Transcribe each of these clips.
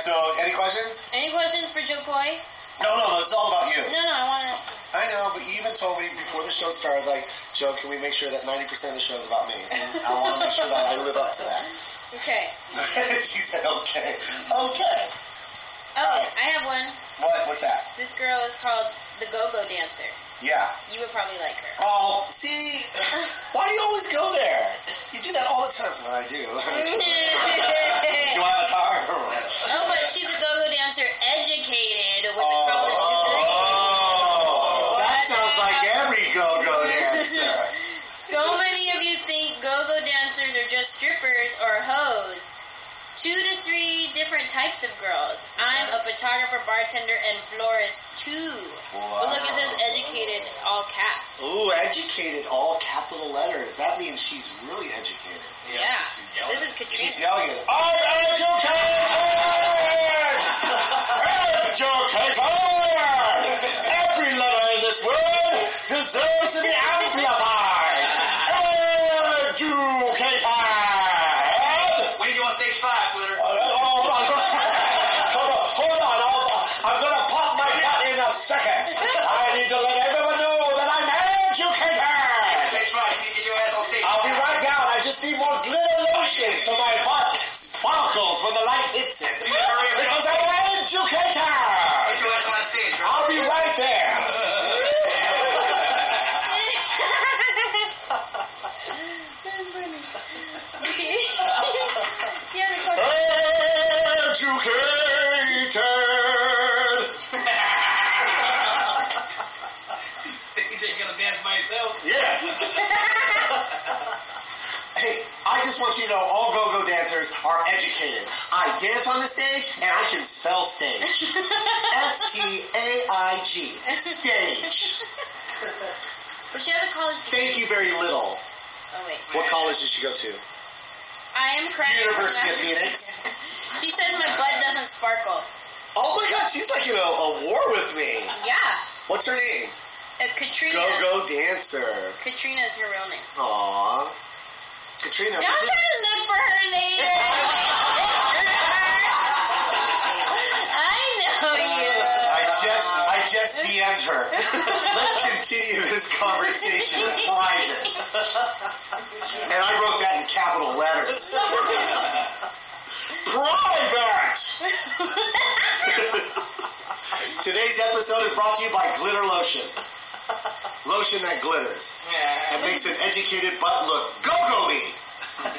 right, so any questions? Any questions for Jo Koy? No, no, it's all about you. No, no, I want to. I know, but you even told me before the show started, like, Jo, can we make sure that 90% of the show is about me? And I want to make sure that I live up to that. Okay. she said, okay. Okay. Oh, I have one. What? What's that? This girl is called the Go-Go Dancer. Yeah. You would probably like her. Oh, see? Why do you always go there? You do that all the time. Well, I do. do a photographer, bartender, and florist too. But look, it says educated, all caps. Ooh, educated, all capital letters. That means she's really educated. Yeah. This is She's Katrina. yelling at I'm educated! Just you know all go-go dancers are educated. I dance on the stage and I can spell stage. S-T-A-I-G. Stage. But she has a college degree. Thank you very little. Oh, wait. What college did she go to? I am crying. University of Phoenix. She says my butt doesn't sparkle. Oh my gosh, she's like in a, a war with me. Yeah. What's her name? Uh, Katrina. Go-go dancer. Katrina is her real name. Aw. Katrina. Don't try to look for her later. I know you. I just, I just DM'd her. Let's continue this conversation in private. And I wrote that in capital letters. Private! Today's episode is brought to you by Glitter Lotion. Lotion that glitters. That makes an educated butt look go-go-y.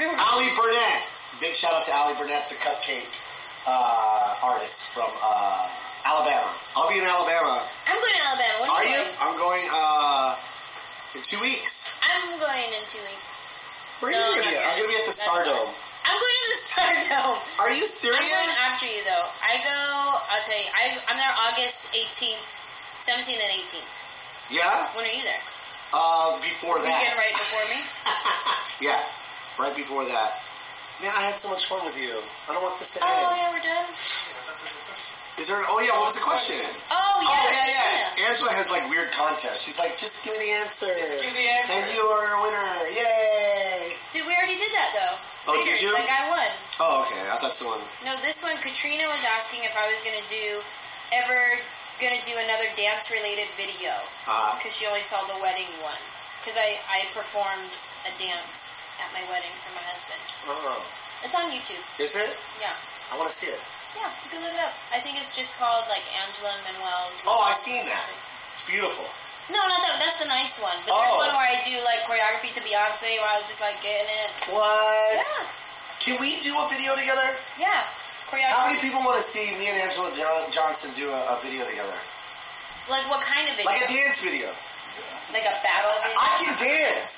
Allie Burnett. Big shout out to Allie Burnett, the cupcake uh, artist from uh, Alabama. I'll be in Alabama. I'm going to Alabama. When Are you going? I'm going uh, in two weeks. I'm going in two weeks. Where are No, you going to be? I'm going to be at the. Stardome. I'm going to the Stardome. Are you I'm serious? going after you though. I go. I'll tell you. I, I'm there August 18th, 17th, and 18th. Yeah? When are you there? Uh, before that. Weekend right before me. yeah, right before that. Man, I had so much fun with you. I don't want this to Oh end. yeah, we're done. Is there? Oh yeah, what was the question? Oh yeah. oh yeah, yeah. Anjelah has like weird contests. She's like, just give me the answer. Give the answer. And you are a winner. Yay! Dude, we already did that though. Oh, did you? Like I won. Oh, okay. I thought someone. No, this one, Katrina was asking if I was gonna do, ever gonna do another dance related video. Uh, Because she only saw the wedding one. Because I, I performed a dance at my wedding for my husband. oh, It's on YouTube. is it? Yeah. I want to see it. Yeah, you can look it up. I think it's just called like Anjelah Manuel. Oh, I've seen that. It's beautiful. No, not that. That's the nice one. But Oh. there's one where I do like choreography to Beyonce where I was just like getting it. What? Yeah. Can we do a video together? Yeah choreography. How many people want to see me and Anjelah jo- Johnson do a, a video together? Like what kind of video? Like a dance video. Like a battle video? I can dance.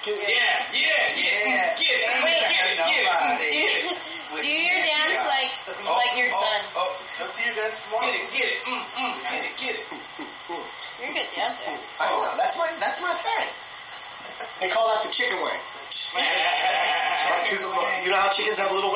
Yeah, yeah, yeah, yeah. Get Wait, get it, get. Do your dance like oh, like your oh, son. Oh, let's do your dance tomorrow. Get it, get it, mm, mm, get it, get it. You're a good dancer. I know. That's my that's my thing. They call that the chicken wing. you know how chickens have little